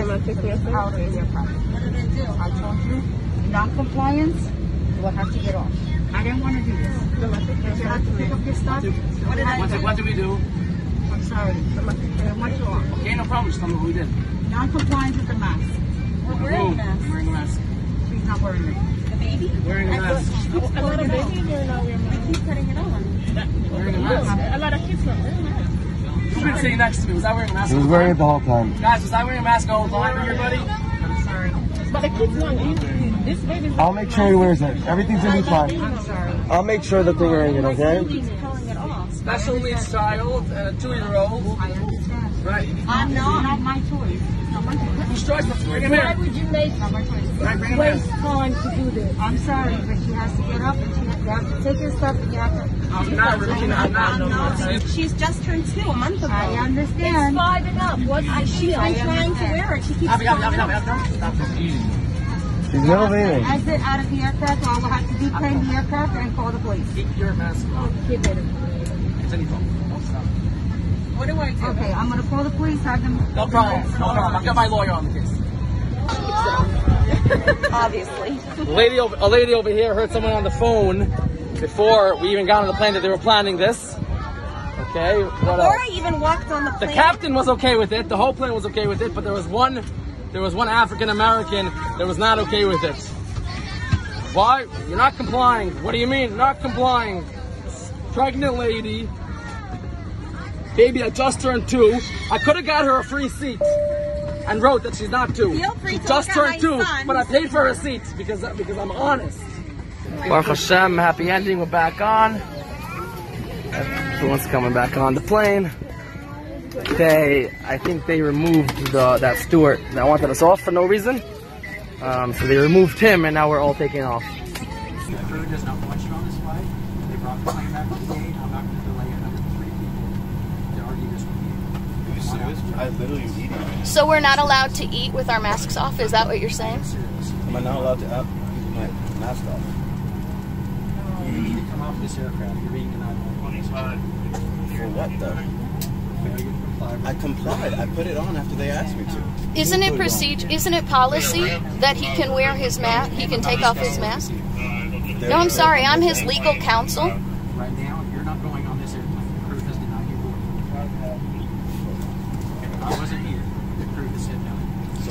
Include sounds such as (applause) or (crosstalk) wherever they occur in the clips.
Domestic out of the aircraft. What did they do? I told you, non-compliance, you will have to get off. I didn't want to do this. Domestic You have to pick up your stuff. What did I What do? did, what did we do? I'm sorry. I want you off. Okay, no problem. Just tell me what we did. Non-compliance with the mask. We're wearing a mask. Wearing a mask. She's not wearing it. The baby? Wearing a mask. A lot of babies are not wearing We keep putting it on. Wearing a mask. A lot of kids not wearing masks. Who been sitting next to me? Was I wearing a mask? He was wearing it the whole time. Guys, was I wearing a mask all the time, everybody? I'm sorry. But the kids not. you- This baby's I'll make sure he wears it. Everything's gonna be fine. I'm sorry. I'll make sure that they're wearing it, okay? He's pulling it off. Special needs child and a two-year-old. I understand. Right. I'm not. not my choice. It's not my choice. Whose choice? Let's bring him Why would you make It's not my choice. Right, bring waste time to do this? I'm sorry, but she has to get up and she has, you have to take her stuff and you have to. I'm not reaching out now. I'm not. She's just turned two a month ago. I understand. It's understand. five and up. What's the She's deal? been trying to wear it. She keeps Abby, Abby, Abby, falling Abby, off. Abby, Stop it. She's middle eating. Exit out of the aircraft, or I will have to deplane the aircraft and call the police. Keep your mask on. Keep it. It's any problem. What do I do? Okay, I'm gonna call the police, have them. No problem. No problem. I'll get my lawyer on the case. (laughs) Obviously. A lady over, a lady over here heard someone on the phone before we even got on the plane that they were planning this. Okay, what Before else? I even walked on the plane. The captain was okay with it. The whole plane was okay with it, but there was one, there was one African American that was not okay with it. Why? You're not complying. What do you mean not complying? Pregnant lady. Baby, I just turned two. I could have got her a free seat and wrote that she's not two. She just turned two, son. but I paid for her seat because because I'm honest. Baruch Hashem, happy ending. We're back on. Everyone's coming back on the plane. They, I think they removed the that steward that wanted us off for no reason. Um, so they removed him, and now we're all taking off. The crew does not want you on this flight. They brought the plane back to the gate. I'm not going to delay another three people to argue this with you. Are you serious? I literally am eating. So we're not allowed to eat with our masks off? Is that what you're saying? Am I not allowed to up my mask off? You need to come off this aircraft. You're being denied. 25. For what though? Failure to comply. with- I complied. I put it on after they asked me to. Isn't it procedure? Isn't it policy that he can wear his mask? He can take off his mask. No, I'm sorry. I'm his legal counsel. Right now, you're not going on this airplane. The crew has denied you boarding. If I wasn't here, the crew has said no.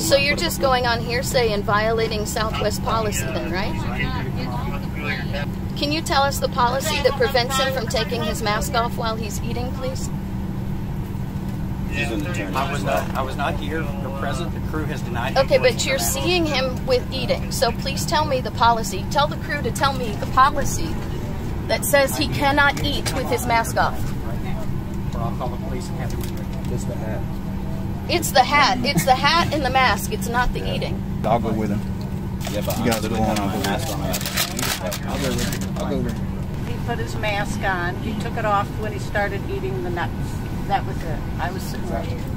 So you're just going on hearsay and violating Southwest policy, then, right? So I need you to come off. Can you tell us the policy that prevents him from taking his mask off while he's eating, please? She's. I was not. I was not here or present. The crew has denied. me Okay, but you're seeing him with eating. So please tell me the policy. Tell the crew to tell me the policy that says he cannot eat with his mask off. right now, or I'll call the police and have them restricted. Just the hat. It's the hat. It's the hat and the mask. It's not the eating. I'll go with him. Yeah, but I'm literally having my mask on. I'll go with him. I'll go with him. He put his mask on. He took it off when he started eating the nuts. That was it. I was sitting right here.